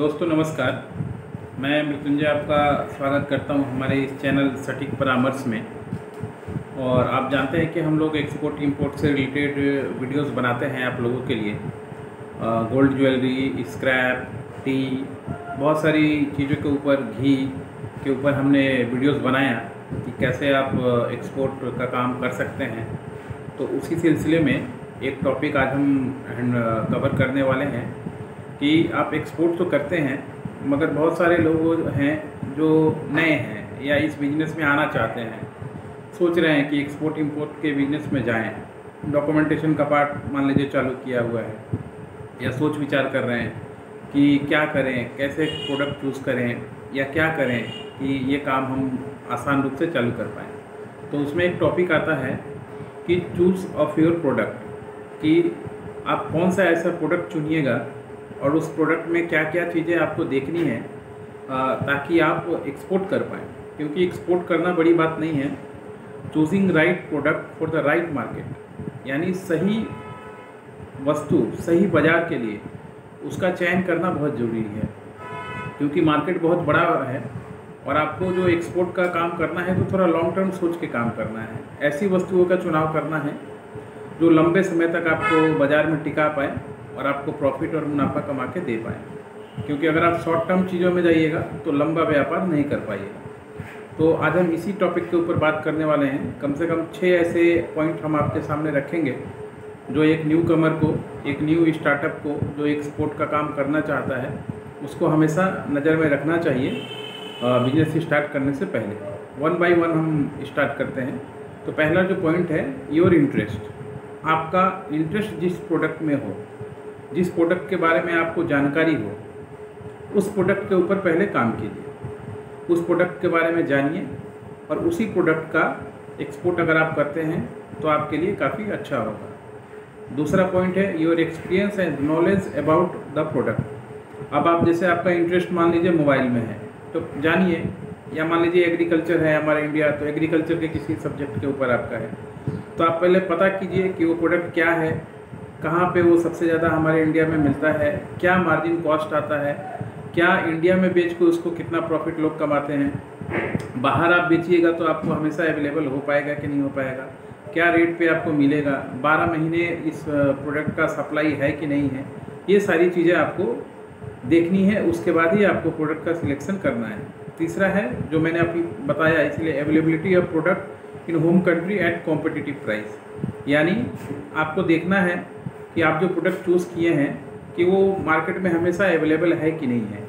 दोस्तों, नमस्कार। मैं मृत्युंजय आपका स्वागत करता हूँ हमारे इस चैनल सटीक परामर्श में। और आप जानते हैं कि हम लोग एक्सपोर्ट इंपोर्ट से रिलेटेड वीडियोस बनाते हैं आप लोगों के लिए। गोल्ड ज्वेलरी स्क्रैप टी बहुत सारी चीज़ों के ऊपर, घी के ऊपर हमने वीडियोस बनाया कि कैसे आप एक्सपोर्ट का काम कर सकते हैं। तो उसी सिलसिले में एक टॉपिक आज हम कवर करने वाले हैं। कि आप एक्सपोर्ट तो करते हैं, मगर बहुत सारे लोग हैं जो नए हैं या इस बिज़नेस में आना चाहते हैं। सोच रहे हैं कि एक्सपोर्ट इंपोर्ट के बिज़नेस में जाएँ। डॉक्यूमेंटेशन का पार्ट मान लीजिए चालू किया हुआ है, या सोच विचार कर रहे हैं कि क्या करें, कैसे प्रोडक्ट चूज़ करें, या क्या करें कि ये काम हम आसान रूप से चालू कर पाएँ। तो उसमें एक टॉपिक आता है कि चूज़ ऑफ़ योर प्रोडक्ट कि आप कौन सा ऐसा प्रोडक्ट चुनिएगा और उस प्रोडक्ट में क्या क्या चीज़ें आपको देखनी है ताकि आप एक्सपोर्ट कर पाएँ। क्योंकि एक्सपोर्ट करना बड़ी बात नहीं है। Choosing right product for the right market यानी सही वस्तु, सही बाज़ार के लिए उसका चयन करना बहुत ज़रूरी है। क्योंकि मार्केट बहुत बड़ा है और आपको जो एक्सपोर्ट का काम करना है तो थोड़ा लॉन्ग टर्म सोच के काम करना है। ऐसी वस्तुओं का चुनाव करना है, जो लंबे समय तक आपको बाज़ार में टिका पाए। और आपको प्रॉफिट और मुनाफा कमा के दे पाए। क्योंकि अगर आप शॉर्ट टर्म चीज़ों में जाइएगा तो लंबा व्यापार नहीं कर पाइएगा तो आज हम इसी टॉपिक के ऊपर बात करने वाले हैं। कम से कम छः ऐसे पॉइंट हम आपके सामने रखेंगे, जो एक न्यू कमर को, एक न्यू स्टार्टअप को, जो एक स्पोर्ट का काम करना चाहता है, उसको हमेशा नज़र में रखना चाहिए बिज़नेस स्टार्ट करने से पहले। वन बाय वन हम स्टार्ट करते हैं। तो पहला जो पॉइंट है योर इंटरेस्ट आपका इंटरेस्ट जिस प्रोडक्ट में हो जिस प्रोडक्ट के बारे में आपको जानकारी हो, उस प्रोडक्ट के ऊपर पहले काम कीजिए। उस प्रोडक्ट के बारे में जानिए और उसी प्रोडक्ट का एक्सपोर्ट अगर आप करते हैं तो आपके लिए काफ़ी अच्छा होगा। दूसरा पॉइंट है your experience and knowledge about the product अब आप जैसे आपका इंटरेस्ट मान लीजिए मोबाइल में है तो जानिए, या मान लीजिए एग्रीकल्चर है हमारे इंडिया तो एग्रीकल्चर के किसी सब्जेक्ट के ऊपर आपका है। तो आप पहले पता कीजिए कि वो प्रोडक्ट क्या है कहाँ पे वो सबसे ज़्यादा हमारे इंडिया में मिलता है? क्या मार्जिन कॉस्ट आता है? क्या इंडिया में बेच के उसको कितना प्रॉफिट लोग कमाते हैं? बाहर आप बेचिएगा तो आपको हमेशा अवेलेबल हो पाएगा कि नहीं हो पाएगा? क्या रेट पे आपको मिलेगा? बारह महीने इस प्रोडक्ट का सप्लाई है कि नहीं है? ये सारी चीज़ें आपको देखनी है, उसके बाद ही आपको प्रोडक्ट का सिलेक्शन करना है। तीसरा है, जो मैंने अभी बताया, इसलिए availability of product in home country at competitive price यानी आपको देखना है कि आप जो प्रोडक्ट चूज़ किए हैं, कि वो मार्केट में हमेशा अवेलेबल है कि नहीं है?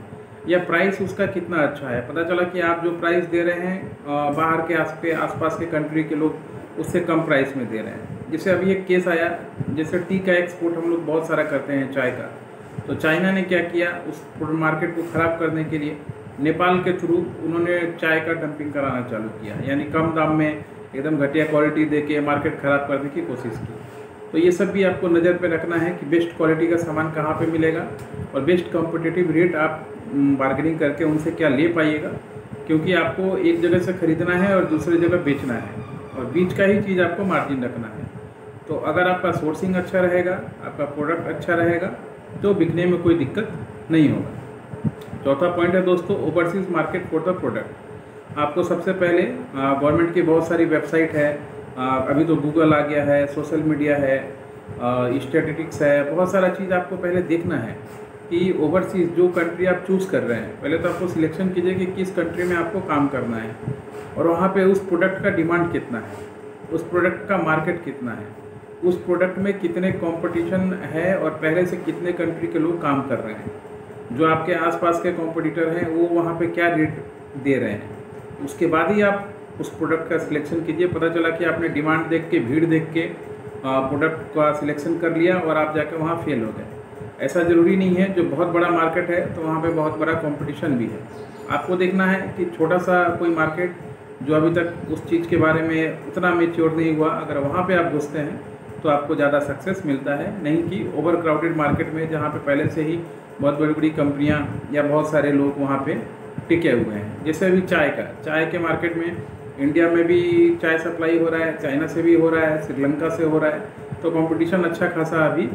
या प्राइस उसका कितना अच्छा है? पता चला कि आप जो प्राइस दे रहे हैं बाहर के आस पे आसपास के कंट्री के लोग उससे कम प्राइस में दे रहे हैं। जैसे अभी एक केस आया, जैसे टी का एक्सपोर्ट हम लोग बहुत सारा करते हैं चाय का। तो चाइना ने क्या किया? उस मार्केट को ख़राब करने के लिए नेपाल के थ्रू उन्होंने चाय का डंपिंग कराना चालू किया। यानी कम दाम में एकदम घटिया क्वालिटी दे के मार्केट ख़राब करने की कोशिश की। तो ये सब भी आपको नज़र पे रखना है कि बेस्ट क्वालिटी का सामान कहाँ पे मिलेगा और बेस्ट कॉम्पिटिटिव रेट आप बार्गेनिंग करके उनसे क्या ले पाइएगा? क्योंकि आपको एक जगह से ख़रीदना है और दूसरी जगह बेचना है और बीच का ही चीज़ आपको मार्जिन रखना है। तो अगर आपका सोर्सिंग अच्छा रहेगा, आपका प्रोडक्ट अच्छा रहेगा तो बिकने में कोई दिक्कत नहीं होगा। चौथा पॉइंट है दोस्तों overseas market for the product आपको सबसे पहले गवर्नमेंट की बहुत सारी वेबसाइट है अभी तो गूगल आ गया है सोशल मीडिया है स्टेटिटिक्स है, बहुत सारा चीज़ आपको पहले देखना है कि ओवरसीज़ जो कंट्री आप चूज़ कर रहे हैं। पहले तो आपको सिलेक्शन कीजिए कि किस कंट्री में आपको काम करना है और वहाँ पे उस प्रोडक्ट का डिमांड कितना है, उस प्रोडक्ट का मार्केट कितना है, उस प्रोडक्ट में कितने कंपटीशन है और पहले से कितने कंट्री के लोग काम कर रहे हैं। जो आपके आसपास के कॉम्पिटिटर हैं, वो वहाँ पे क्या रेट दे रहे हैं। उसके बाद ही आप उस प्रोडक्ट का सिलेक्शन कीजिए। पता चला कि आपने डिमांड देख के, भीड़ देख के प्रोडक्ट का सिलेक्शन कर लिया और आप जाकर वहाँ फेल हो गए। ऐसा ज़रूरी नहीं है, जो बहुत बड़ा मार्केट है तो वहाँ पे बहुत बड़ा कंपटीशन भी है। आपको देखना है कि छोटा सा कोई मार्केट जो अभी तक उस चीज़ के बारे में उतना मेच्योर नहीं हुआ, अगर वहाँ पे आप घुसते हैं तो आपको ज़्यादा सक्सेस मिलता है। नहीं कि ओवर क्राउडेड मार्केट में, जहाँ पे पहले से ही बहुत बड़ी बड़ी कंपनियाँ या बहुत सारे लोग वहाँ पे टिके हुए हैं। जैसे अभी चाय का, चाय के मार्केट में इंडिया में भी चाय सप्लाई हो रहा है चाइना से भी हो रहा है श्रीलंका से हो रहा है। तो कंपटीशन अच्छा खासा अभी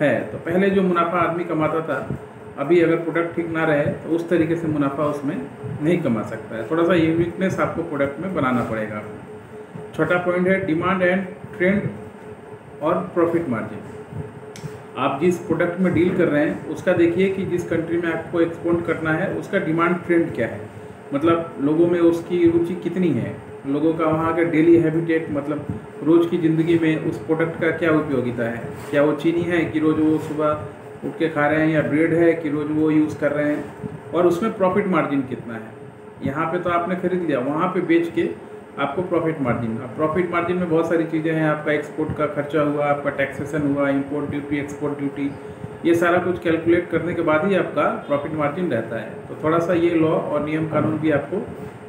है। तो पहले जो मुनाफा आदमी कमाता था, अभी अगर प्रोडक्ट ठीक ना रहे तो उस तरीके से मुनाफा उसमें नहीं कमा सकता है। थोड़ा सा यूनिकनेस आपको प्रोडक्ट में बनाना पड़ेगा छोटा पॉइंट है डिमांड एंड ट्रेंड और प्रॉफिट मार्जिन आप जिस प्रोडक्ट में डील कर रहे हैं, उसका देखिए कि जिस कंट्री में आपको एक्सपोर्ट करना है, उसका डिमांड ट्रेंड क्या है? मतलब लोगों में उसकी रुचि कितनी है? लोगों का वहाँ का डेली हैबिटेट मतलब रोज़ की ज़िंदगी में उस प्रोडक्ट का क्या उपयोगिता है? क्या वो चीनी है कि रोज़ वो सुबह उठ के खा रहे हैं या ब्रेड है कि रोज़ वो यूज़ कर रहे हैं? और उसमें प्रॉफिट मार्जिन कितना है? यहाँ पे तो आपने खरीद लिया, वहाँ पे बेच के आपको प्रॉफिट मार्जिन, अब प्रॉफिट मार्जिन में बहुत सारी चीज़ें हैं, आपका एक्सपोर्ट का खर्चा हुआ, आपका टैक्सेशन हुआ इंपोर्ट ड्यूटी, एक्सपोर्ट ड्यूटी ये सारा कुछ कैलकुलेट करने के बाद ही आपका प्रॉफिट मार्जिन रहता है। तो थोड़ा सा ये लॉ और नियम कानून भी आपको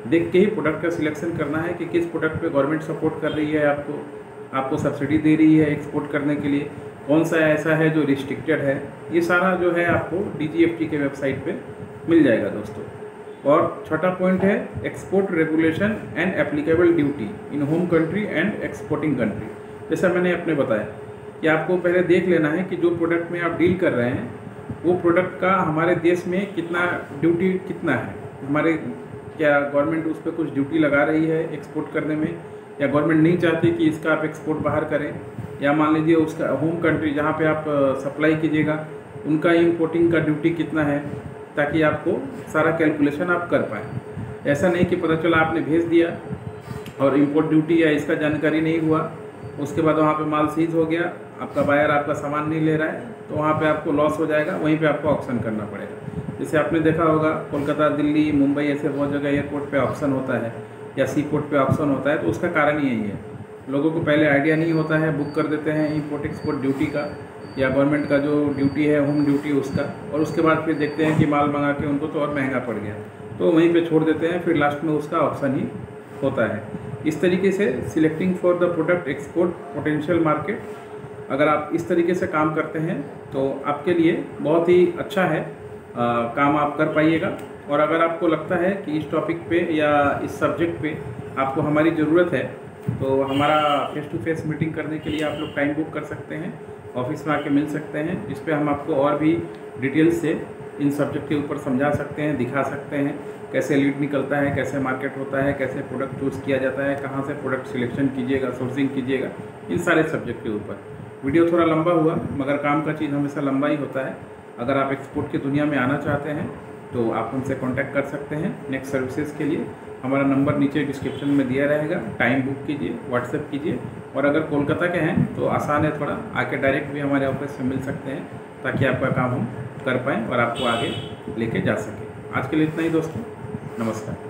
देख के ही प्रोडक्ट का सिलेक्शन करना है कि किस प्रोडक्ट पे गवर्नमेंट सपोर्ट कर रही है आपको आपको सब्सिडी दे रही है एक्सपोर्ट करने के लिए, कौन सा ऐसा है जो रिस्ट्रिक्टेड है, ये सारा जो है आपको डीजीएफटी के वेबसाइट पर मिल जाएगा दोस्तों। और छठा पॉइंट है export regulation and applicable duty in home country and exporting country जैसा मैंने अपने बताया कि आपको पहले देख लेना है कि जो प्रोडक्ट में आप डील कर रहे हैं, वो प्रोडक्ट का हमारे देश में कितना ड्यूटी कितना है? हमारे क्या गवर्नमेंट उस पर कुछ ड्यूटी लगा रही है एक्सपोर्ट करने में? या गवर्नमेंट नहीं चाहती कि इसका आप एक्सपोर्ट बाहर करें? या मान लीजिए उसका होम कंट्री जहाँ पे आप सप्लाई कीजिएगा, उनका इम्पोर्टिंग का ड्यूटी कितना है? ताकि आपको सारा कैलकुलेशन आप कर पाएँ। ऐसा नहीं कि पता चला आपने भेज दिया और इम्पोर्ट ड्यूटी या इसका जानकारी नहीं हुआ। उसके बाद वहाँ पे माल सीज हो गया, आपका बायर आपका सामान नहीं ले रहा है तो वहाँ पे आपको लॉस हो जाएगा, वहीं पे आपको ऑप्शन करना पड़ेगा। जैसे आपने देखा होगा, कोलकाता, दिल्ली, मुंबई, ऐसे बहुत जगह एयरपोर्ट पे ऑप्शन होता है, या सी पोर्ट पर ऑप्शन होता है तो उसका कारण यही है। लोगों को पहले आइडिया नहीं होता है बुक कर देते हैं इम्पोर्ट एक्सपोर्ट ड्यूटी का, या गवर्नमेंट का जो ड्यूटी है होम ड्यूटी उसका, और उसके बाद फिर देखते हैं कि माल मंगा के उनको तो और महँगा पड़ गया। तो वहीं पे छोड़ देते हैं, फिर लास्ट में उसका ऑप्शन ही होता है। इस तरीके से selecting for the product export potential market अगर आप इस तरीके से काम करते हैं तो आपके लिए बहुत ही अच्छा है आ, काम आप कर पाइएगा। और अगर आपको लगता है कि इस टॉपिक पे या इस सब्जेक्ट पे आपको हमारी ज़रूरत है तो हमारा फेस टू फेस मीटिंग करने के लिए आप लोग टाइम बुक कर सकते हैं ऑफ़िस में आके मिल सकते हैं इस पर हम आपको और भी डिटेल से इन सब्जेक्ट के ऊपर समझा सकते हैं दिखा सकते हैं। कैसे लीड निकलता है, कैसे मार्केट होता है, कैसे प्रोडक्ट चूज़ किया जाता है, कहाँ से प्रोडक्ट सिलेक्शन कीजिएगा सोर्सिंग कीजिएगा इन सारे सब्जेक्ट के ऊपर। वीडियो थोड़ा लंबा हुआ, मगर काम का चीज़ हमेशा लंबा ही होता है। अगर आप एक्सपोर्ट की दुनिया में आना चाहते हैं तो आप हमसे कॉन्टैक्ट कर सकते हैं नेक्स्ट सर्विसेज़ के लिए। हमारा नंबर नीचे डिस्क्रिप्शन में दिया रहेगा। टाइम बुक कीजिए व्हाट्सएप कीजिए। और अगर कोलकाता के हैं तो आसान है थोड़ा, आके डायरेक्ट भी हमारे ऑफ़िस में मिल सकते हैं, ताकि आपका काम हम कर पाएँ और आपको आगे लेके जा सकें। आज के लिए इतना ही दोस्तों। नमस्कार